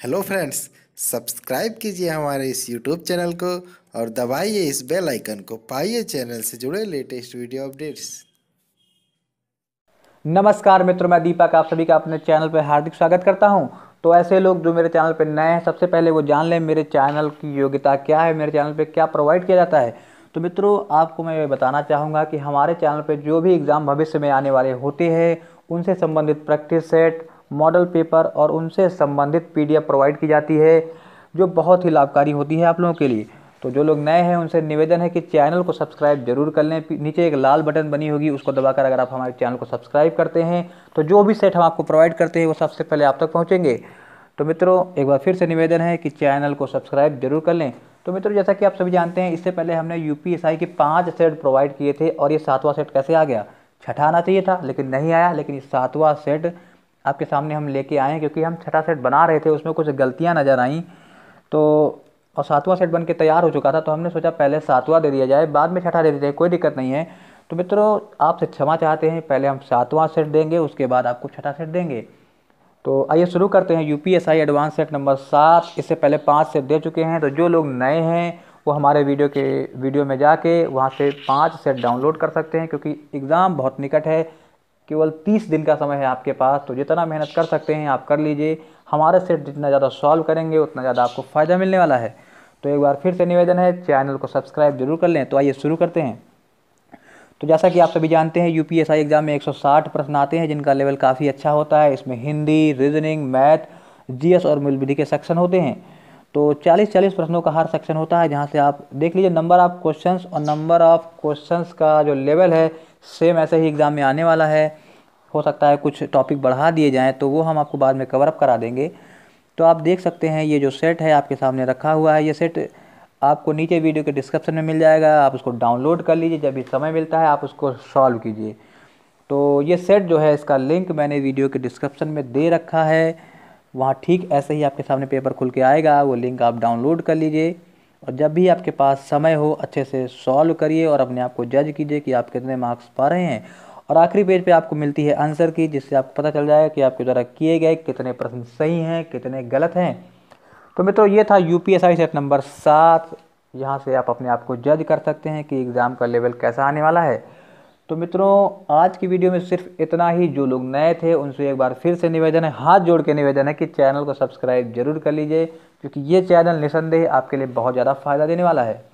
Hello friends, subscribe कीजिए हमारे इस यूट्यूब चैनल को और दबाइए इस बेल आइकन को। पाइए चैनल से जुड़े लेटेस्ट वीडियो अपडेट्स। नमस्कार मित्रों, मैं दीपक, आप सभी का अपने चैनल पर हार्दिक स्वागत करता हूँ। तो ऐसे लोग जो मेरे चैनल पर नए हैं, सबसे पहले वो जान लें मेरे चैनल की योग्यता क्या है, मेरे चैनल पर क्या प्रोवाइड किया जाता है। तो मित्रों, आपको मैं ये बताना चाहूँगा कि हमारे चैनल पर जो भी एग्ज़ाम भविष्य में आने वाले होते हैं, उनसे संबंधित प्रैक्टिस सेट मॉडल पेपर और उनसे संबंधित पीडीएफ प्रोवाइड की जाती है, जो बहुत ही लाभकारी होती है आप लोगों के लिए। तो जो लोग नए हैं, उनसे निवेदन है कि चैनल को सब्सक्राइब ज़रूर कर लें। नीचे एक लाल बटन बनी होगी, उसको दबाकर अगर आप हमारे चैनल को सब्सक्राइब करते हैं तो जो भी सेट हम आपको प्रोवाइड करते हैं, वो सबसे पहले आप तक पहुँचेंगे। तो मित्रों, एक बार फिर से निवेदन है कि चैनल को सब्सक्राइब ज़रूर कर लें। तो मित्रों, जैसा कि आप सभी जानते हैं, इससे पहले हमने यूपीएसआई के पाँच सेट प्रोवाइड किए थे, और ये सातवां सेट कैसे आ गया? छठा आना चाहिए था, लेकिन नहीं आया, लेकिन ये सातवां सेट आपके सामने हम लेके आए हैं, क्योंकि हम छठा सेट बना रहे थे, उसमें कुछ गलतियाँ नज़र आईं। तो और सातवां सेट बन के तैयार हो चुका था तो हमने सोचा पहले सातवां दे दिया जाए, बाद में छठा दे दिया जाए, कोई दिक्कत नहीं है। तो मित्रों, आपसे क्षमा चाहते हैं, पहले हम सातवां सेट देंगे, उसके बाद आपको छठा सेट देंगे। तो आइए शुरू करते हैं यूपीएसआई एडवांस सेट नंबर सात। इससे पहले पाँच सेट दे चुके हैं तो जो लोग नए हैं, वो हमारे वीडियो के, वीडियो में जाके वहाँ से पाँच सेट डाउनलोड कर सकते हैं, क्योंकि एग्ज़ाम बहुत निकट है केवल तीस दिन का समय है आपके पास तो जितना मेहनत कर सकते हैं, आप कर लीजिए। हमारे सेट जितना ज़्यादा सॉल्व करेंगे, उतना ज़्यादा आपको फ़ायदा मिलने वाला है। तो एक बार फिर से निवेदन है, चैनल को सब्सक्राइब ज़रूर कर लें। तो आइए शुरू करते हैं। तो जैसा कि आप सभी जानते हैं यूपीएसआई एग्ज़ाम में 160 प्रश्न आते हैं, जिनका लेवल काफ़ी अच्छा होता है। इसमें हिंदी रीजनिंग मैथ जीएस और मूल विधि के सेक्शन होते हैं। तो 40-40 प्रश्नों का हर सेक्शन होता है, जहाँ से आप देख लीजिए नंबर ऑफ़ क्वेश्चंस और नंबर ऑफ़ क्वेश्चंस का जो लेवल है सेम ऐसे ही एग्ज़ाम में आने वाला है। हो सकता है कुछ टॉपिक बढ़ा दिए जाएँ तो वो हम आपको बाद में कवर अप करा देंगे। तो आप देख सकते हैं, ये जो सेट है आपके सामने रखा हुआ है। ये सेट आपको नीचे वीडियो के डिस्क्रिप्शन में मिल जाएगा। आप उसको डाउनलोड कर लीजिए। जब भी समय मिलता है, आप उसको सॉल्व कीजिए। तो ये सेट जो है, इसका लिंक मैंने वीडियो के डिस्क्रिप्शन में दे रखा है। वहाँ ठीक ऐसे ही आपके सामने पेपर खुल के आएगा। वो लिंक आप डाउनलोड कर लीजिए। और जब भी आपके पास समय हो, अच्छे से सॉल्व करिए और अपने आप को जज कीजिए कि आप कितने मार्क्स पा रहे हैं। और आखिरी पेज पे आपको मिलती है आंसर की, जिससे आपको पता चल जाएगा कि आपके द्वारा किए गए कितने प्रश्न सही हैं, कितने गलत हैं। तो मित्रों, ये था यू पी सेट नंबर सात। यहाँ से आप अपने आप को जज कर सकते हैं कि एग्ज़ाम का लेवल कैसा आने वाला है। तो मित्रों, आज की वीडियो में सिर्फ़ इतना ही। जो लोग नए थे, उनसे एक बार फिर से निवेदन है, हाथ जोड़ के निवेदन है कि चैनल को सब्सक्राइब ज़रूर कर लीजिए, क्योंकि ये चैनल निसंदेह आपके लिए बहुत ज़्यादा फ़ायदा देने वाला है।